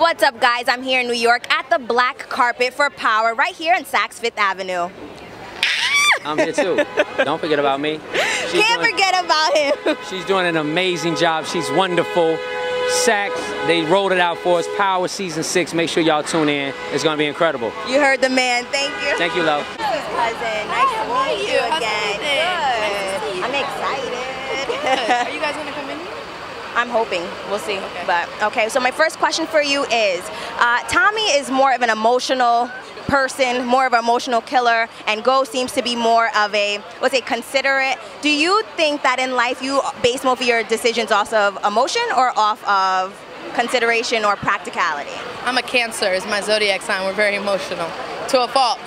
What's up, guys? I'm here in New York at the black carpet for Power, right here in Saks Fifth Avenue. I'm here too. Don't forget about me. She's Can't doing, forget about him. She's doing an amazing job. She's wonderful. Saks, they rolled it out for us. Power Season 6. Make sure y'all tune in. It's going to be incredible. You heard the man. Thank you. Thank you, love. This is cousin. Nice to meet you, you again. Good. I'm excited. Good. Are you guys going to come in here? I'm hoping. We'll see. Okay. But okay, so my first question for you is uh, Tommy is more of an emotional person, more of an emotional killer, and Ghost seems to be more of a, let's say, considerate. Do you think that in life you base most of your decisions off of emotion or off of consideration or practicality? I'm a Cancer, is my zodiac sign. We're very emotional to a fault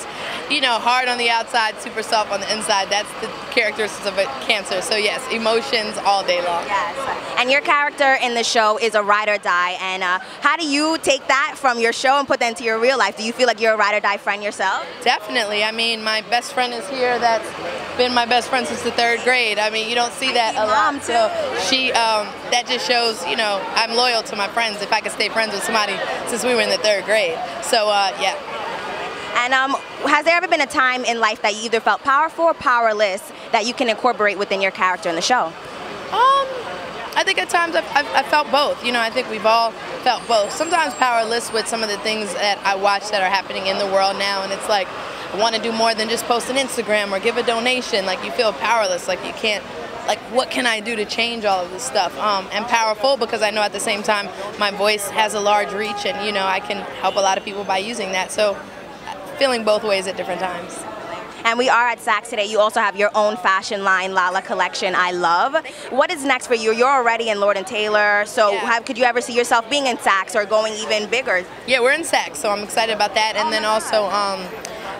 you know, hard on the outside, super soft on the inside. That's the characteristics of a cancer. So yes, emotions all day long. Yes. And your character in the show is a ride or die. And uh, how do you take that from your show and put that into your real life? Do you feel like you're a ride or die friend yourself? Definitely. I mean, my best friend is here. That's been my best friend since the third grade. I mean, you don't see that a lot. Too. So she, um, that just shows, you know, I'm loyal to my friends. If I could stay friends with somebody since we were in the third grade. So uh, yeah. And um, has there ever been a time in life that you either felt powerful or powerless that you can incorporate within your character in the show? Um, I think at times I've, I've, I've, felt both. You know, I think we've all felt both. Sometimes powerless with some of the things that I watch that are happening in the world now, and it's like I want to do more than just post an Instagram or give a donation. Like you feel powerless, like you can't. Like what can I do to change all of this stuff? Um, and powerful because I know at the same time my voice has a large reach, and you know I can help a lot of people by using that. So feeling both ways at different times. And we are at Saks today. You also have your own fashion line, Lala Collection. I love. What is next for you? You're already in Lord and Taylor, so yeah. could you ever see yourself being in Saks or going even bigger? Yeah, we're in Saks, so I'm excited about that. And then also, um,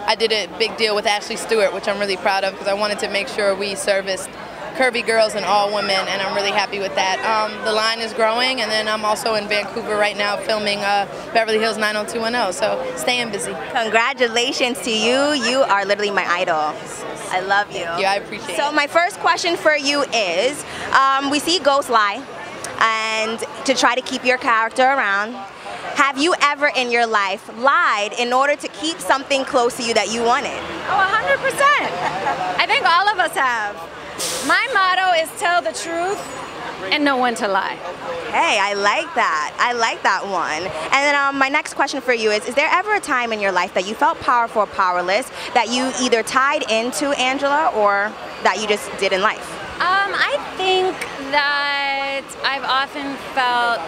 I did a big deal with Ashley Stewart, which I'm really proud of because I wanted to make sure we serviced curvy girls and all women, and I'm really happy with that. Um, the line is growing, and then I'm also in Vancouver right now filming uh, Beverly Hills 90210, so staying busy. Congratulations to you. You are literally my idol. I love you. Yeah, I appreciate so it. So my first question for you is, um, we see Ghost lie, and to try to keep your character around, have you ever in your life lied in order to keep something close to you that you wanted? Oh, 100%. I think all of us have. My motto is tell the truth and no one to lie. Hey, I like that. I like that one. And then um, my next question for you is, is there ever a time in your life that you felt powerful or powerless that you either tied into Angela or that you just did in life? Um, I think that I've often felt,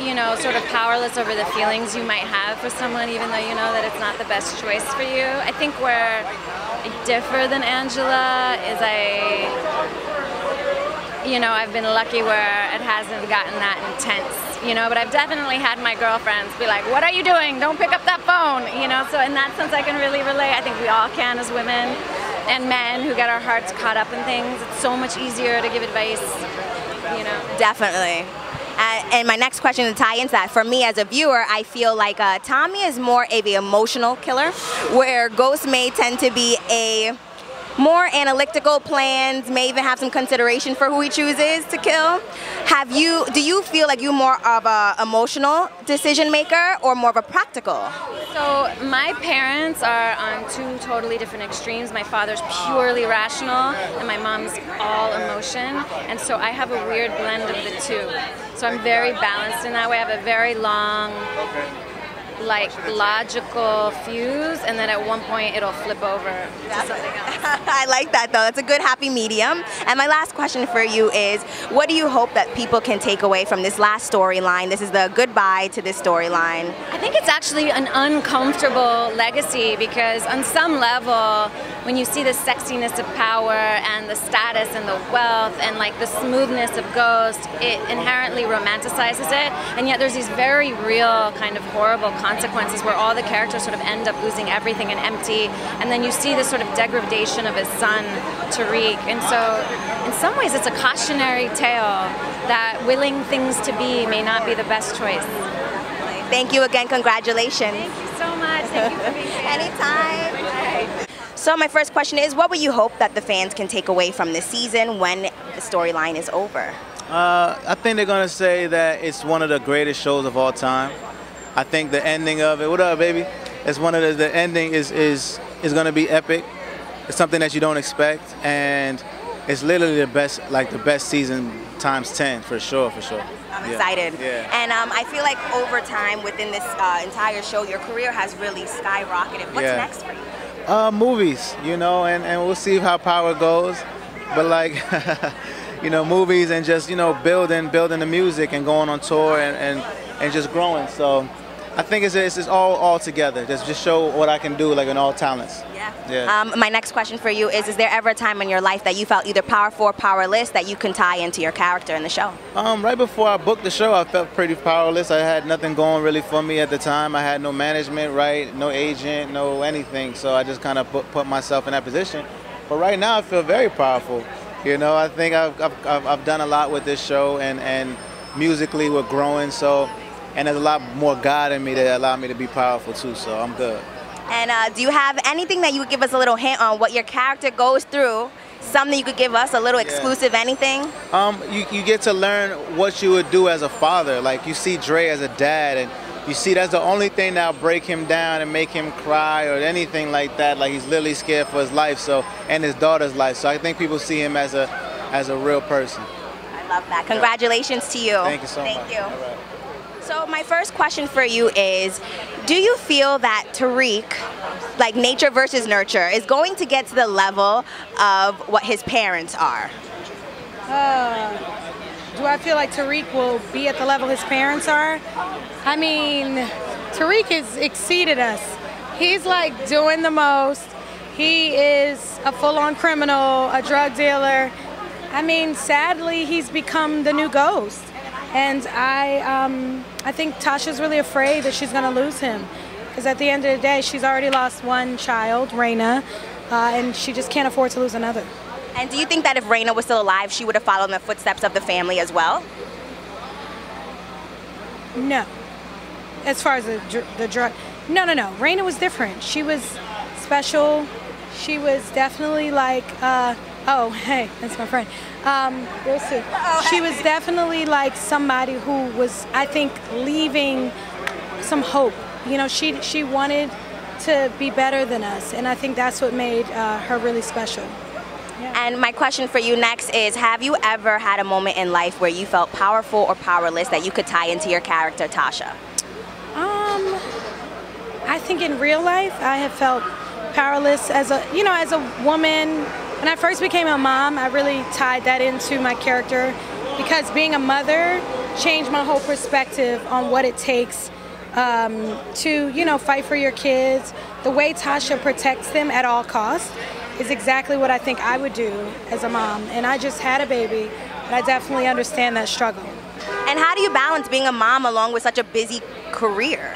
you know, sort of powerless over the feelings you might have for someone, even though you know that it's not the best choice for you. I think where differ than Angela is I, you know, I've been lucky where it hasn't gotten that intense, you know, but I've definitely had my girlfriends be like, what are you doing? Don't pick up that phone, you know, so in that sense I can really relate. I think we all can as women and men who get our hearts caught up in things. It's so much easier to give advice, you know. Definitely. And my next question to tie into that, for me as a viewer, I feel like uh, Tommy is more of an emotional killer, where Ghost may tend to be a more analytical plans, may even have some consideration for who he chooses to kill. Have you, do you feel like you're more of a emotional decision maker or more of a practical? So my parents are on two totally different extremes. My father's purely rational and my mom's all emotion. And so I have a weird blend of the two. So I'm very balanced in that way. I have a very long like logical fuse and then at one point it'll flip over to something else. I like that though. That's a good happy medium. And my last question for you is what do you hope that people can take away from this last storyline? This is the goodbye to this storyline. I think it's actually an uncomfortable legacy because on some level when you see the sexiness of power and the status and the wealth and like the smoothness of Ghost, it inherently romanticizes it and yet there's these very real kind of horrible consequences where all the characters sort of end up losing everything and empty. And then you see this sort of degradation of his son, Tariq. And so, in some ways, it's a cautionary tale that willing things to be may not be the best choice. Thank you again. Congratulations. Thank you so much. Thank you for being here. Anytime. So my first question is, what would you hope that the fans can take away from this season when the storyline is over? Uh, I think they're going to say that it's one of the greatest shows of all time. I think the ending of it. What up, baby? It's one of the the ending is is is gonna be epic. It's something that you don't expect, and it's literally the best like the best season times ten for sure, for sure. I'm Yeah. excited. Yeah. And um, I feel like over time within this uh, entire show, your career has really skyrocketed. What's Yeah. next for you? Uh, movies, you know, and, and we'll see how power goes. But like, you know, movies and just you know building building the music and going on tour and, and, and just growing. So I think it's, it's, it's all all together. Just just show what I can do like in all talents. Yeah. Yeah. Um, my next question for you is: Is there ever a time in your life that you felt either powerful or powerless that you can tie into your character in the show? Um, right before I booked the show, I felt pretty powerless. I had nothing going really for me at the time. I had no management, right? No agent, no anything. So I just kind of put, put myself in that position. But right now, I feel very powerful. You know, I think I've, I've, I've, I've done a lot with this show, and, and musically we're growing. So, and there's a lot more God in me that allow me to be powerful too. So I'm good. And uh, do you have anything that you would give us a little hint on what your character goes through? Something you could give us a little exclusive anything? Um, you, you get to learn what you would do as a father. Like you see Dre as a dad, and you see that's the only thing that'll break him down and make him cry or anything like that. Like he's literally scared for his life, so and his daughter's life. So I think people see him as a as a real person. I love that. Congratulations to you. Thank you so Thank much. you. So my first question for you is, do you feel that Tariq, like nature versus nurture, is going to get to the level of what his parents are? Uh, do I feel like Tariq will be at the level his parents are? I mean, Tariq has exceeded us. He's like doing the most. He is a full on criminal, a drug dealer. I mean, sadly, he's become the new ghost. And I, um, I think Tasha's really afraid that she's going to lose him. Because at the end of the day, she's already lost one child, Raina, uh, and she just can't afford to lose another. And do you think that if Raina was still alive, she would have followed in the footsteps of the family as well? No. As far as the, the drug, no, no, no. Raina was different. She was special. She was definitely like, uh, oh, hey, that's my friend. Um, we'll see. She was definitely like somebody who was, I think, leaving some hope. You know, she she wanted to be better than us, and I think that's what made uh, her really special. And my question for you next is Have you ever had a moment in life where you felt powerful or powerless that you could tie into your character, Tasha? Um, I think in real life, I have felt powerless as a, you know, as a woman. When I first became a mom, I really tied that into my character because being a mother changed my whole perspective on what it takes um, to, you know, fight for your kids. The way Tasha protects them at all costs is exactly what I think I would do as a mom. And I just had a baby, but I definitely understand that struggle. And how do you balance being a mom along with such a busy career?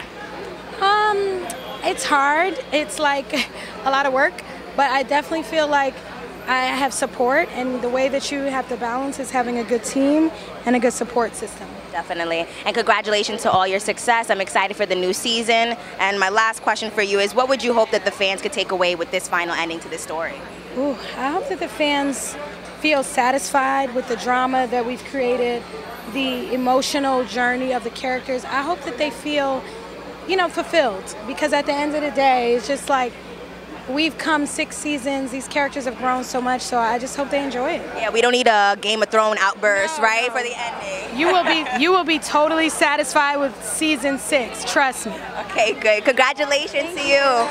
Um, it's hard. It's like a lot of work, but I definitely feel like I have support, and the way that you have to balance is having a good team and a good support system. Definitely. And congratulations to all your success. I'm excited for the new season. And my last question for you is what would you hope that the fans could take away with this final ending to this story? Ooh, I hope that the fans feel satisfied with the drama that we've created, the emotional journey of the characters. I hope that they feel, you know, fulfilled because at the end of the day, it's just like we've come six seasons. These characters have grown so much, so I just hope they enjoy it. Yeah, we don't need a Game of Thrones outburst, No, right, no. for the ending. You will be you will be totally satisfied with season six. Trust me. Okay, good. Congratulations to you.